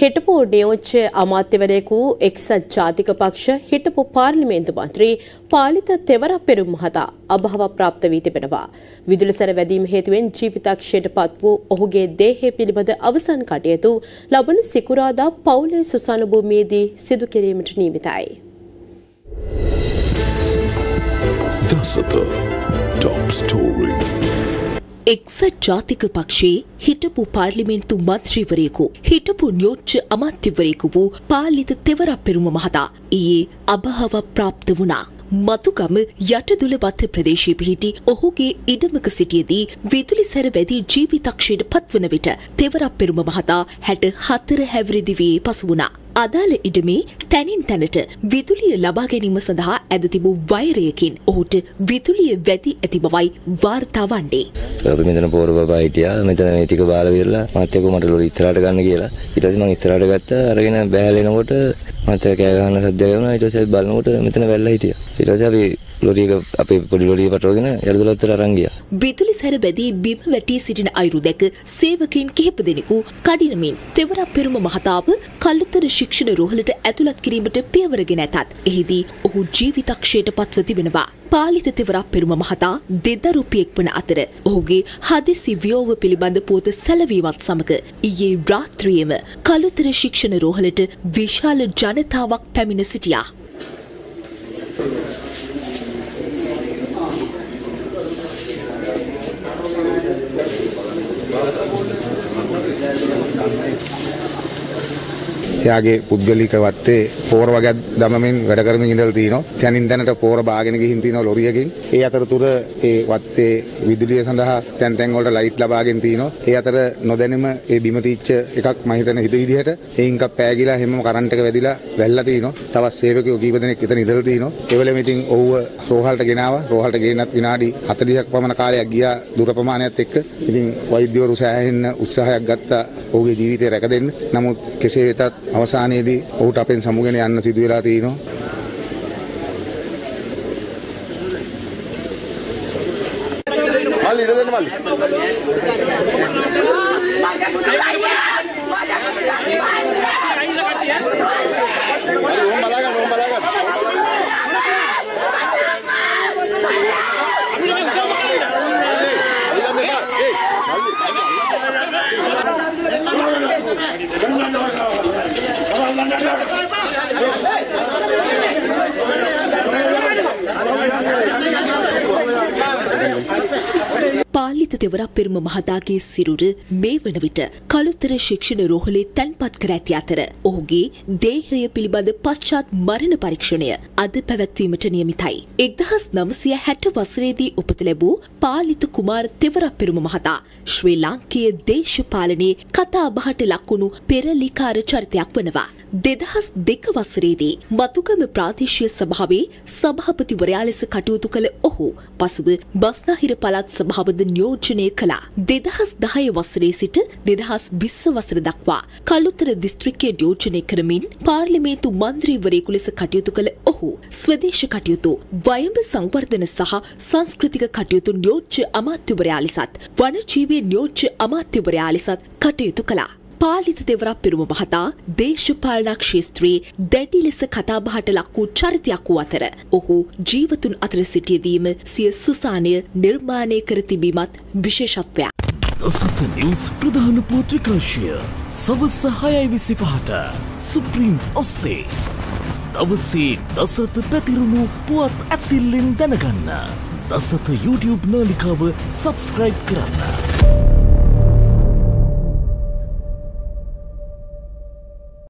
හිටපු නියෝජ්‍ය අමාත්‍යවරයෙකු එක්සත් ජාතික පක්ෂ හිටපු පාර්ලිමේන්තු මන්ත්‍රී පාලිත තෙවරක් පෙරුම් මහතා අභාව ප්‍රාප්ත වී තිබෙනවා. විදුලි සැර වැදීම හේතුවෙන් ජීවිතක්ෂයට පත් වූ ඔහුගේ දේහය පිළිබඳ අවසන් කටයුතු ලබන සිකුරාදා පවුලේ සුසාන භූමියේදී සිදු කිරීමට නියමිතයි. දසත ටොප් ස්ටෝරී එක්සත් ජාතික පක්ෂයේ හිටපු පාර්ලිමේන්තු මන්ත්‍රීවරයෙකු හිටපු නියෝජ්‍ය අමාත්‍යවරයෙකු වූ පාලිත තෙවරක් පෙරුම මහතා ඊයේ අභාව ප්‍රාප්ත වුණා. මතුගම යටදුලවත්ත ප්‍රදේශයේ පිහිටි ඔහුගේ ඉඩමක සිටියදී විදුලි සැර වැදී ජීවිතක්ෂයට පත්වන විට තෙවරක් පෙරුම මහතා හැට හතර හැවිරිදිවයේ පසු වුණා. අදාළ ඉඩමේ තැනින් තැනට විදුලිය ලබා ගැනීම සඳහා ඇද තිබූ වෛරයකින් ඔහුට විදුලිය වැදි ඇති බවයි වාර්තා වන්නේ. අපි මෙතන පෝර බබා හිටියා මෙතන මේ ටික බාලා විරලා මත්යකෝ මට ලොරි ඉස්සරහට ගන්න කියලා. ඊට පස්සේ මම ඉස්සරහට ගත්තා. අරගෙන බෑලෙනකොට මත්ය කෑ ගහන සද්දය වුණා ඊට පස්සේ බලනකොට මෙතන වැල්ලා හිටියා ඊට පස්සේ අපි ලොරියක අපේ පොඩි ලොරිය පටවගෙන යටදුලත්තට අරන් ගියා. විදුලි සැර බැදී බිම වැටී සිටින අයුරු දැක සේවකයින් කිහිප දෙනෙකු කඩිනමින් තෙවරක් පෙරුම මහතාව කල්ලුතර ශික්ෂණ රෝහලට ඇතුළත් කිරීමට පියවරගෙන ඇතත් එහිදී ඔහු ජීවිතක්ෂයට පත්ව තිබෙනවා. පාලිත තෙවරක් පෙරුම මහතා දෙදරුපියෙක් වන අතර ඔහුගේ හදිසි වියෝව පිළිබඳ පුවත සැලවීමත් සමග ඊයේ රාත්‍රියේම කළුතර ශික්ෂණ රෝහලට විශාල ජනතාවක් පැමිණ සිටියා. එයාගේ පුද්ගලික වත්තේ පෝර වගේක් දමමින් වැඩ කරමින් ඉඳලා තිනවා. තැනින් තැනට පෝර බාගෙන ගිහින් තිනවා ලොරියකින්. ඒ අතරතුර ඒ වත්තේ විදුලිය සඳහා තැන් තැන් වලට ලයිට් ලබාගෙන තිනවා. ඒ අතර නොදැනීම ඒ බිම තීච්ච එකක් මම හිතන හිත විදිහට ඒයින්ක පෑගිලා හැමම කරන්ට් එක වැදිලා වැල්ලා තිනවා. තවත් සේවකයෝ කීප දෙනෙක් එතන ඉඳලා තිනවා. ඒ වෙලෙම ඉතින් ඔව්ව රෝහලට ගෙනාවා. රෝහලට ගෙන්නත් විනාඩි 40ක් පමණ කාලයක් ගියා දුර ප්‍රමාණයත් එක්ක. ඉතින් වෛද්‍යවරු සෑහෙන්න උත්සාහයක් ගත්තා ඔහුගේ ජීවිතය රැක දෙන්න. නමුත් කෙසේ වෙතත් අවසානයේදී ඔහුට අපෙන් සමුගෙන යන්න සිදු වෙලා තියෙනවා. මල්ලි ඉඩ දෙන්න මල්ලි. මල්ලි ඕම් බලාගන්න ඕම් පාලිත දෙවරක් පෙරුම මහතාගේ සිරුර මේ වන විට කළුතර ශික්ෂණ රෝහලේ තැන්පත් කර ඇති අතර ඔහුගේ දේහය පිළිබඳ පශ්චාත් මරණ පරීක්ෂණය අද පැවැත්වීමට නියමිතයි. එක්දහස් නමසය හැට වසරේදී උපත ලැබූ පාලිත කුමාර තෙවරක් පෙරුම මහතා ශ්‍රී ලාංකය දේශපාලනයේ කතා බහට ලක්වුණු පෙරලිකාර චරිතයක් වනවා. දෙදහස් දෙක වසරේදී මතුගම ප්‍රාදේශය සභාවේ සභාපතිවරයා ලෙස කටයුතු කළ ඔහු පසුව බස්නාහිර පළත් සභාවද නියෝජනය කළා. දෙදහස් දහය වසරේ සිට දෙදහස් විස්ස වසර දක්වා කල්ලුතර දිස්ත්‍රික්කය නියෝජනය කරමින් පාර්ලිමේන්තු මන්ත්‍රීවරයෙකු ලෙස කටයුතු කළ ඔහු ස්වදේශ කටයුතු වයඹ සංවර්ධන සහ සංස්කෘතික කටයුතු නියෝජ්‍ය අමාත්‍යවරයා ලෙසත් වනජීවී නියෝජ්‍ය අමාත්‍යවරයා ලෙසත් කටයුතු කළා. පාලිත දෙවරක් පිරුම මහතා දේශපාලනක් ක්ෂේත්‍රයේ දැඩි ලෙස කතාබහට ලක් වූ චරිතයක් වූ අතර ඔහු ජීවතුන් අතර සිටියදීම සිය සුසානය නිර්මාණය කර තිබීමත් විශේෂත්වයක්. දසත නිවස් ප්‍රධාන පුවත් විකාශය සවස හයයි විසි පහට සුප්‍රීම් ඔස්සේ දවසේ දසත පැතිරුණු පුවත් ඇසිල්ලෙන් දැනගන්න දසත YouTube නාලිකාව සබස්ක්‍රයිබ් කරන්න.